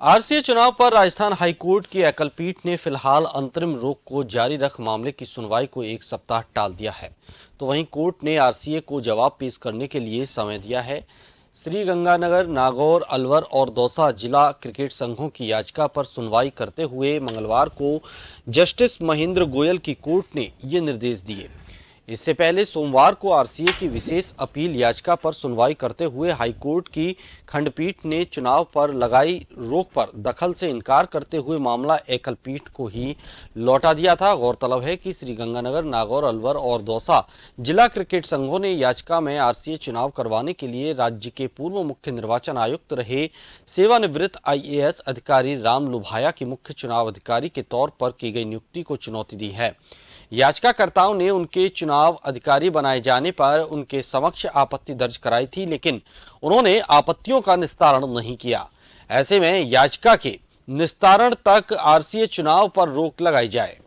RCA चुनाव पर Rajasthan high court की एकल पीठ ने फ़िलहाल अंतरिम रोक को जारी रख मामले की सुनवाई को एक सप्ताह टाल दिया है। तो वहीं कोर्ट ने आरसीए को जवाब पेश करने के लिए समय दिया है। श्री गंगानगर नागौर, अलवर और दौसा जिला क्रिकेट संघों की याचिका पर सुनवाई करते हुए मंगलवार को जस्टिस महेंद्र गोयल की कोर्ट ने ये निर्देश दिए। इससे पहले सोमवार को आरसीए की विशेष अपील याचिका पर सुनवाई करते हुए हाईकोर्ट की खंडपीठ ने चुनाव पर लगाई रोक पर दखल से इनकार करते हुए मामला एकल पीठ को ही लौटा दिया था। गौरतलब है कि श्रीगंगानगर, नागौर, अलवर और दौसा जिला क्रिकेट संघों ने याचिका में आरसीए चुनाव करवाने के लिए राज्य के पूर्व मुख्य निर्वाचन आयुक्त रहे सेवानिवृत्त आईएएस अधिकारी राम लुभाया की मुख्य चुनाव अधिकारी के तौर पर की गई नियुक्ति को चुनौती दी है। याचिकाकर्ताओं ने उनके चुनाव अधिकारी बनाए जाने पर उनके समक्ष आपत्ति दर्ज कराई थी, लेकिन उन्होंने आपत्तियों का निस्तारण नहीं किया। ऐसे में याचिका के निस्तारण तक आरसीए चुनाव पर रोक लगाई जाए।